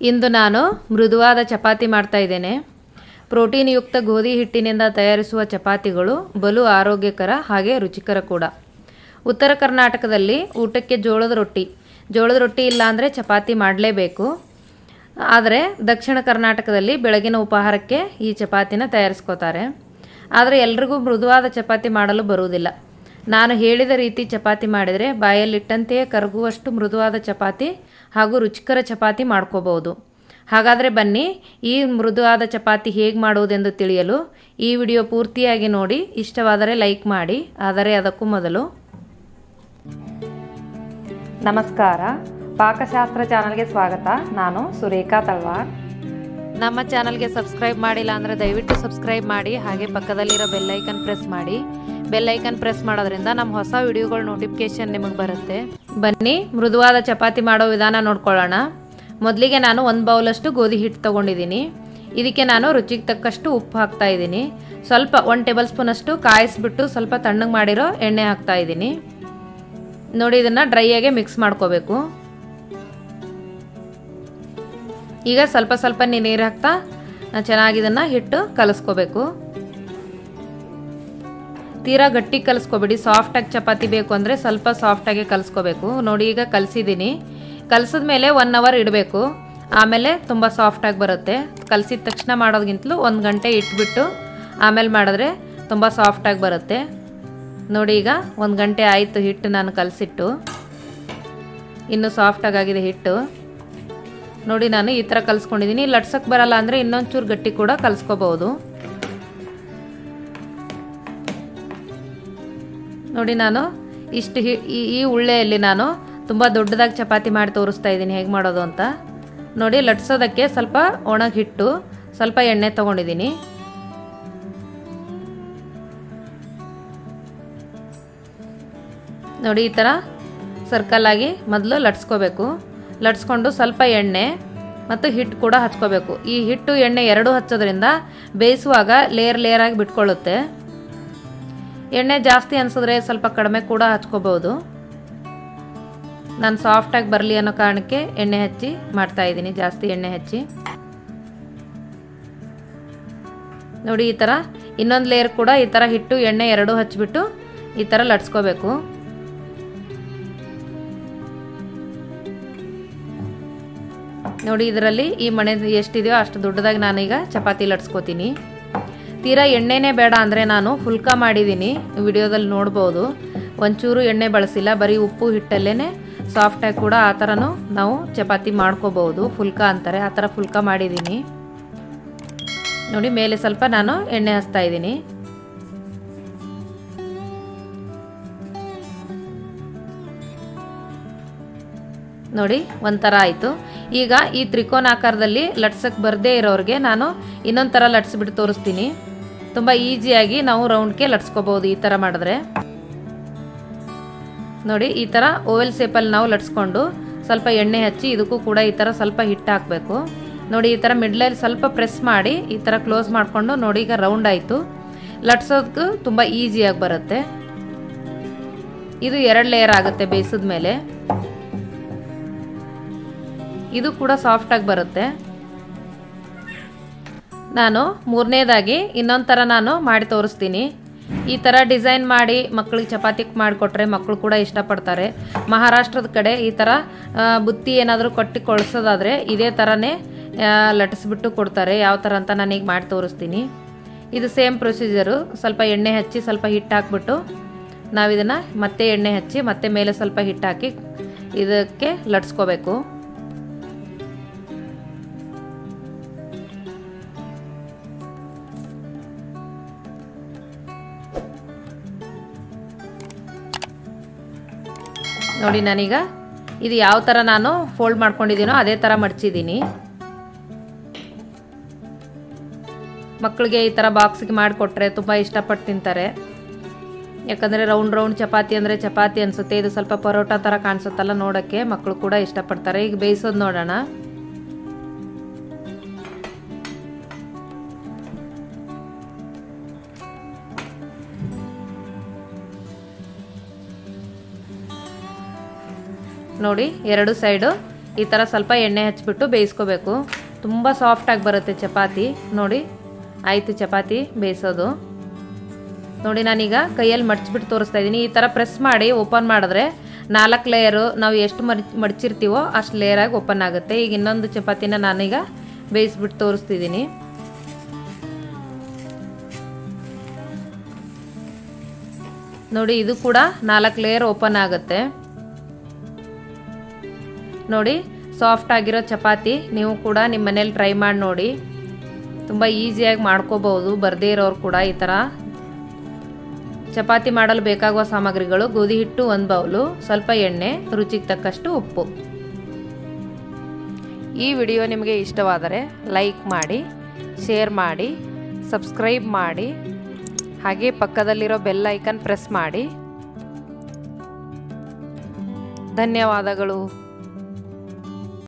ಇಂದು ನಾನು ಮೃದುವಾದ ಚಪಾತಿ ಮಾಡ್ತಾ ಇದ್ದೇನೆ. ಪ್ರೋಟೀನ್ ಯುಕ್ತ ಗೋಧಿ ಹಿಟ್ಟಿನಿಂದ ತಯಾರಿಸುವ ಚಪಾತಿಗಳು ಬಲು ಆರೋಗ್ಯಕರ ಹಾಗೆ ರುಚಿಕರ ಕೂಡ. ಉತ್ತರ ಕರ್ನಾಟಕದಲ್ಲಿ ಊಟಕ್ಕೆ ಜೋಳದ ರೊಟ್ಟಿ. ಜೋಳದ ರೊಟ್ಟಿ ಇಲ್ಲಾಂದರೆ ಚಪಾತಿ ಮಾಡಲೇಬೇಕು. ಆದರೆ ದಕ್ಷಿಣ ಕರ್ನಾಟಕದಲ್ಲಿ ಬೆಳಗಿನ ಉಪಹಾರಕ್ಕೆ ಈ ಚಪಾತಿನ ತಯಾರಿಸ್ಕೋತಾರೆ. ಆದರೆ ಎಲ್ರಿಗೂ ಮೃದುವಾದ ಚಪಾತಿ ಮಾಡಲು ಬರುವುದಿಲ್ಲ. ನಾನು ಹೇಳಿದ ರೀತಿ ಚಪಾತಿ ಮಾಡಿದರೆ ಬಾಯಲ್ಲಿಟ್ಟಂತೆಯೇ ಕರಗುವಷ್ಟು ಮೃದುವಾದ ಚಪಾತಿ ಹಾಗೂ ರುಚಿಕರ ಚಪಾತಿ ಮಾಡ್ಕೋಬಹುದು. ಹಾಗಾದರೆ ಬನ್ನಿ, ಈ ಮೃದುವಾದ ಚಪಾತಿ ಹೇಗೆ ಮಾಡುವುದೆಂದು ತಿಳಿಯಲು ಈ ವಿಡಿಯೋ ಪೂರ್ತಿಯಾಗಿ ನೋಡಿ. ಇಷ್ಟವಾದರೆ ಲೈಕ್ ಮಾಡಿ. ಆದರೆ ಅದಕ್ಕೂ ಮೊದಲು ನಮಸ್ಕಾರ. ಪಾಕಶಾಸ್ತ್ರ ಚಾನಲ್ಗೆ ಸ್ವಾಗತ. ನಾನು ಸುರೇಖಾ ತಳ್ವಾರ್ ನಮ್ಮ ಚಾನಲ್ಗೆ ಸಬ್ಸ್ಕ್ರೈಬ್ ಮಾಡಿಲ್ಲ ಅಂದರೆ ದಯವಿಟ್ಟು ಸಬ್ಸ್ಕ್ರೈಬ್ ಮಾಡಿ. ಹಾಗೆ ಪಕ್ಕದಲ್ಲಿರೋ ಬೆಲ್ಲೈಕನ್ ಪ್ರೆಸ್ ಮಾಡಿ. ಬೆಲ್ಲೈಕನ್ ಪ್ರೆಸ್ ಮಾಡೋದ್ರಿಂದ ನಮ್ಮ ಹೊಸ ವಿಡಿಯೋಗಳ ನೋಟಿಫಿಕೇಶನ್ ನಿಮಗೆ ಬರುತ್ತೆ. ಬನ್ನಿ, ಮೃದುವಾದ ಚಪಾತಿ ಮಾಡೋ ವಿಧಾನ ನೋಡ್ಕೊಳ್ಳೋಣ. ಮೊದಲಿಗೆ ನಾನು ಒಂದು ಬೌಲಷ್ಟು ಗೋಧಿ ಹಿಟ್ಟು ತೊಗೊಂಡಿದ್ದೀನಿ. ಇದಕ್ಕೆ ನಾನು ರುಚಿಗೆ ತಕ್ಕಷ್ಟು ಉಪ್ಪು ಹಾಕ್ತಾ ಇದ್ದೀನಿ. ಸ್ವಲ್ಪ ಒನ್ ಟೇಬಲ್ ಸ್ಪೂನಷ್ಟು ಕಾಯಿಸ್ಬಿಟ್ಟು ಸ್ವಲ್ಪ ತಣ್ಣಗೆ ಮಾಡಿರೋ ಎಣ್ಣೆ ಹಾಕ್ತಾ ಇದ್ದೀನಿ. ನೋಡಿ, ಇದನ್ನು ಡ್ರೈಯಾಗೆ ಮಿಕ್ಸ್ ಮಾಡ್ಕೋಬೇಕು. ಈಗ ಸ್ವಲ್ಪ ಸ್ವಲ್ಪ ನೀರು ಹಾಕ್ತಾ, ಚೆನ್ನಾಗಿ ಇದನ್ನು ಹಿಟ್ಟು ಕಲಿಸ್ಕೋಬೇಕು. ತೀರಾ ಗಟ್ಟಿ ಕಲಿಸ್ಕೋಬೇಡಿ. ಸಾಫ್ಟಾಗಿ ಚಪಾತಿ ಬೇಕು ಅಂದರೆ ಸ್ವಲ್ಪ ಸಾಫ್ಟಾಗಿ ಕಲಿಸ್ಕೋಬೇಕು. ನೋಡಿ ಈಗ ಕಲಿಸಿದ್ದೀನಿ. ಕಲಿಸಿದ ಮೇಲೆ ಒನ್ ಅವರ್ ಇಡಬೇಕು. ಆಮೇಲೆ ತುಂಬ ಸಾಫ್ಟಾಗಿ ಬರುತ್ತೆ. ಕಲಸಿದ ತಕ್ಷಣ ಮಾಡೋದಕ್ಕಿಂತಲೂ ಒಂದು ಗಂಟೆ ಇಟ್ಬಿಟ್ಟು ಆಮೇಲೆ ಮಾಡಿದ್ರೆ ತುಂಬ ಸಾಫ್ಟಾಗಿ ಬರುತ್ತೆ. ನೋಡಿ ಈಗ ಒಂದು ಗಂಟೆ ಆಯಿತು ಹಿಟ್ಟು ನಾನು ಕಲಸಿಟ್ಟು. ಇನ್ನೂ ಸಾಫ್ಟಾಗಿ ಆಗಿದೆ ಹಿಟ್ಟು. ನೋಡಿ ನಾನು ಈ ಥರ ಕಲಿಸ್ಕೊಂಡಿದ್ದೀನಿ. ಲಟ್ಸಕ್ಕೆ ಬರಲ್ಲ ಅಂದರೆ ಇನ್ನೊಂಚೂರು ಗಟ್ಟಿ ಕೂಡ ಕಲಿಸ್ಕೋಬಹುದು. ನೋಡಿ ನಾನು ಇಷ್ಟು ಈ ಉಳ್ಳೆಯಲ್ಲಿ ನಾನು ತುಂಬ ದೊಡ್ಡದಾಗಿ ಚಪಾತಿ ಮಾಡಿ ತೋರಿಸ್ತಾ ಇದ್ದೀನಿ. ಹೇಗೆ ಮಾಡೋದು ಅಂತ. ನೋಡಿ ಲಟ್ಸೋದಕ್ಕೆ ಸ್ವಲ್ಪ ಒಣಗಿ ಹಿಟ್ಟು ಸ್ವಲ್ಪ ಎಣ್ಣೆ ತೊಗೊಂಡಿದ್ದೀನಿ. ನೋಡಿ ಈ ಥರ ಸರ್ಕಲಾಗಿ ಮೊದಲು ಲಟ್ಸ್ಕೋಬೇಕು. ಲಟ್ಸ್ಕೊಂಡು ಸ್ವಲ್ಪ ಎಣ್ಣೆ ಮತ್ತು ಹಿಟ್ಟು ಕೂಡ ಹಚ್ಕೋಬೇಕು. ಈ ಹಿಟ್ಟು ಎಣ್ಣೆ ಎರಡೂ ಹಚ್ಚೋದ್ರಿಂದ ಬೇಯಿಸುವಾಗ ಲೇಯರ್ ಲೇಯರಾಗಿ ಬಿಟ್ಕೊಳ್ಳುತ್ತೆ. ಎಣ್ಣೆ ಜಾಸ್ತಿ ಅನಿಸಿದ್ರೆ ಸ್ವಲ್ಪ ಕಡಿಮೆ ಕೂಡ ಹಚ್ಕೋಬೋದು. ನಾನು ಸಾಫ್ಟಾಗಿ ಬರಲಿ ಅನ್ನೋ ಕಾರಣಕ್ಕೆ ಎಣ್ಣೆ ಹಚ್ಚಿ ಮಾಡ್ತಾ ಇದ್ದೀನಿ, ಜಾಸ್ತಿ ಎಣ್ಣೆ ಹಚ್ಚಿ. ನೋಡಿ, ಈ ಥರ ಇನ್ನೊಂದು ಲೇಯರ್ ಕೂಡ ಈ ಥರ ಹಿಟ್ಟು, ಎಣ್ಣೆ ಎರಡೂ ಹಚ್ಚಿಬಿಟ್ಟು ಈ ಥರ ಲಟ್ಸ್ಕೋಬೇಕು. ನೋಡಿ, ಇದರಲ್ಲಿ ಈ ಮಣೆ ಎಷ್ಟಿದೆಯೋ ಅಷ್ಟು ದೊಡ್ಡದಾಗಿ ನಾನೀಗ ಚಪಾತಿ ಲಟ್ಸ್ಕೋತೀನಿ. ತೀರಾ ಎಣ್ಣೆನೇ ಬೇಡ ಅಂದರೆ ನಾನು ಫುಲ್ಕ ಮಾಡಿದ್ದೀನಿ ವಿಡಿಯೋದಲ್ಲಿ ನೋಡ್ಬೋದು. ಒಂಚೂರು ಎಣ್ಣೆ ಬಳಸಿಲ್ಲ, ಬರೀ ಉಪ್ಪು ಹಿಟ್ಟಲ್ಲೇ ಸಾಫ್ಟಾಗಿ ಕೂಡ ಆ ಥರನೂ ನಾವು ಚಪಾತಿ ಮಾಡ್ಕೋಬೋದು. ಫುಲ್ಕ ಅಂತಾರೆ, ಆ ಥರ ಫುಲ್ಕ ಮಾಡಿದ್ದೀನಿ ನೋಡಿ, ಮೇಲೆ ಸ್ವಲ್ಪ ನಾನು ಎಣ್ಣೆ ಹಚ್ತಾ ಇದ್ದೀನಿ. ನೋಡಿ, ಒಂಥರ ಆಯಿತು. ಈಗ ಈ ತ್ರಿಕೋನಾಕಾರದಲ್ಲಿ ಲಟ್ಸಕ್ಕೆ ಬರದೇ ಇರೋರಿಗೆ ನಾನು ಇನ್ನೊಂದು ಥರ ಲಟ್ಸ್ಬಿಟ್ಟು ತೋರಿಸ್ತೀನಿ. ತುಂಬ ಈಸಿಯಾಗಿ ನಾವು ರೌಂಡ್ಗೆ ಲಟ್ಸ್ಕೋಬೋದು ಈ ಥರ ಮಾಡಿದ್ರೆ. ನೋಡಿ, ಈ ಥರ ಓವೆಲ್ ಸೇಪಲ್ಲಿ ನಾವು ಲಟ್ಸ್ಕೊಂಡು ಸ್ವಲ್ಪ ಎಣ್ಣೆ ಹಚ್ಚಿ ಇದಕ್ಕೂ ಕೂಡ ಈ ಥರ ಸ್ವಲ್ಪ ಹಿಟ್ಟು ಹಾಕಬೇಕು. ನೋಡಿ, ಈ ಥರ ಮಿಡ್ಲಲ್ಲಿ ಸ್ವಲ್ಪ ಪ್ರೆಸ್ ಮಾಡಿ ಈ ಥರ ಕ್ಲೋಸ್ ಮಾಡಿಕೊಂಡು ನೋಡಿ, ಈಗ ರೌಂಡ್ ಆಯಿತು. ಲಟ್ಸೋದಕ್ಕೂ ತುಂಬ ಈಸಿಯಾಗಿ ಬರುತ್ತೆ. ಇದು ಎರಡು ಲೇಯರ್ ಆಗುತ್ತೆ ಬೇಯಿಸಿದ ಮೇಲೆ ಇದು ಕೂಡ ಸಾಫ್ಟಾಗಿ ಬರುತ್ತೆ. ನಾನು ಮೂರನೇದಾಗಿ ಇನ್ನೊಂದು ಥರ ನಾನು ಮಾಡಿ ತೋರಿಸ್ತೀನಿ. ಈ ಥರ ಡಿಸೈನ್ ಮಾಡಿ ಮಕ್ಕಳಿಗೆ ಚಪಾತಿ ಮಾಡಿಕೊಟ್ರೆ ಮಕ್ಕಳು ಕೂಡ ಇಷ್ಟಪಡ್ತಾರೆ. ಮಹಾರಾಷ್ಟ್ರದ ಕಡೆ ಈ ಥರ ಬುತ್ತಿ ಏನಾದರೂ ಕೊಟ್ಟು ಕೊಳಿಸೋದಾದರೆ ಇದೇ ಥರನೇ ಲಟ್ಟಿಸ್ಬಿಟ್ಟು ಕೊಡ್ತಾರೆ. ಯಾವ ಥರ ಅಂತ ನಾನೀಗ ಮಾಡಿ ತೋರಿಸ್ತೀನಿ. ಇದು ಸೇಮ್ ಪ್ರೊಸೀಜರು. ಸ್ವಲ್ಪ ಎಣ್ಣೆ ಹಚ್ಚಿ ಸ್ವಲ್ಪ ಹಿಟ್ಟು ಹಾಕ್ಬಿಟ್ಟು ನಾವಿದನ್ನು ಮತ್ತೆ ಎಣ್ಣೆ ಹಚ್ಚಿ ಮತ್ತೆ ಮೇಲೆ ಸ್ವಲ್ಪ ಹಿಟ್ಟು ಹಾಕಿ ಇದಕ್ಕೆ ಲಟ್ಸ್ಕೋಬೇಕು. ನೋಡಿ ನಾನೀಗ. ಇದು ಯಾವ ಥರ ನಾನು ಫೋಲ್ಡ್ ಮಾಡ್ಕೊಂಡಿದ್ದೀನೋ ಅದೇ ಥರ ಮಡಚಿದ್ದೀನಿ. ಮಕ್ಕಳಿಗೆ ಈ ಥರ ಬಾಕ್ಸಿಗೆ ಮಾಡಿಕೊಟ್ರೆ ತುಂಬ ಇಷ್ಟಪಟ್ಟು ತಿಂತಾರೆ. ಯಾಕಂದರೆ ರೌಂಡ್ ರೌಂಡ್ ಚಪಾತಿ ಅಂದರೆ ಚಪಾತಿ ಅನಿಸುತ್ತೆ. ಇದು ಸ್ವಲ್ಪ ಪರೋಟ ಥರ ಕಾಣಿಸುತ್ತಲ್ಲ ನೋಡೋಕ್ಕೆ ಮಕ್ಕಳು ಕೂಡ ಇಷ್ಟಪಡ್ತಾರೆ. ಈಗ ಬೇಯಿಸೋದು ನೋಡೋಣ. ನೋಡಿ, ಎರಡು ಸೈಡು. ಈ ಥರ ಸ್ವಲ್ಪ ಎಣ್ಣೆ ಹಚ್ಚಿಬಿಟ್ಟು ಬೇಯಿಸ್ಕೋಬೇಕು. ತುಂಬ ಸಾಫ್ಟಾಗಿ ಬರುತ್ತೆ ಚಪಾತಿ. ನೋಡಿ, ಆಯಿತು ಚಪಾತಿ ಬೇಯಿಸೋದು. ನೋಡಿ, ನಾನೀಗ ಕೈಯಲ್ಲಿ ಮಡ್ಚಿಬಿಟ್ಟು ತೋರಿಸ್ತಾ ಇದ್ದೀನಿ. ಈ ಥರ ಪ್ರೆಸ್ ಮಾಡಿ ಓಪನ್ ಮಾಡಿದ್ರೆ ನಾಲ್ಕು ಲೇಯರು ನಾವು ಎಷ್ಟು ಮಡ್ ಮಡ್ಚಿರ್ತೀವೋ ಅಷ್ಟು ಲೇಯರಾಗಿ ಓಪನ್ ಆಗುತ್ತೆ. ಈಗ ಇನ್ನೊಂದು ಚಪಾತಿನ ನಾನೀಗ ಬೇಯಿಸ್ಬಿಟ್ಟು ತೋರಿಸ್ತಿದ್ದೀನಿ. ನೋಡಿ, ಇದು ಕೂಡ ನಾಲ್ಕು ಲೇಯರ್ ಓಪನ್ ಆಗುತ್ತೆ. ನೋಡಿ ಸಾಫ್ಟ್ ಆಗಿರೋ ಚಪಾತಿ ನೀವು ಕೂಡ ನಿಮ್ಮ ಮನೇಲಿ ಟ್ರೈ ಮಾಡಿ ನೋಡಿ. ತುಂಬ ಈಸಿಯಾಗಿ ಮಾಡ್ಕೋಬಹುದು ಬರದೇ ಇರೋರು ಕೂಡ ಈ ಥರ ಚಪಾತಿ ಮಾಡಲು ಬೇಕಾಗುವ ಸಾಮಗ್ರಿಗಳು, ಗೋಧಿ ಹಿಟ್ಟು ಒಂದು ಬೌಲು, ಸ್ವಲ್ಪ ಎಣ್ಣೆ, ರುಚಿಗೆ ತಕ್ಕಷ್ಟು ಉಪ್ಪು. ಈ ವಿಡಿಯೋ ನಿಮಗೆ ಇಷ್ಟವಾದರೆ ಲೈಕ್ ಮಾಡಿ, ಶೇರ್ ಮಾಡಿ, ಸಬ್ಸ್ಕ್ರೈಬ್ ಮಾಡಿ, ಹಾಗೆ ಪಕ್ಕದಲ್ಲಿರೋ ಬೆಲ್ ಐಕನ್ ಪ್ರೆಸ್ ಮಾಡಿ. ಧನ್ಯವಾದಗಳು.